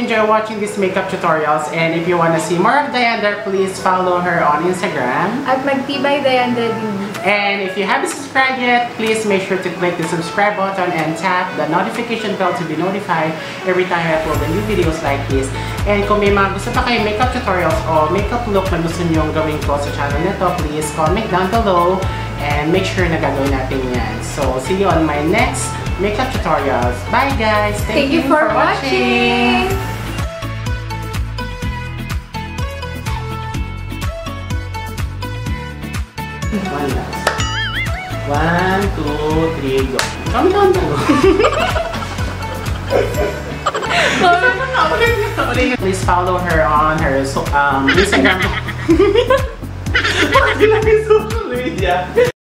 enjoy watching these makeup tutorials and if you want to see more of Diander, please follow her on Instagram. At magtibay Diander. And if you haven't subscribed yet, please make sure to click the subscribe button and tap the notification bell to be notified every time I upload a new videos like this. And kung may mga gusto pa kayo makeup tutorials o makeup look na gusto nyo gawin ko sa channel nito, please comment down below and make sure na gagawin natin yan. So, see you on my next makeup tutorials. Bye guys! Thank, you for, watching. One last. One, two, three, go. Come down, go. Please follow her on her so, um, Instagram. Social media.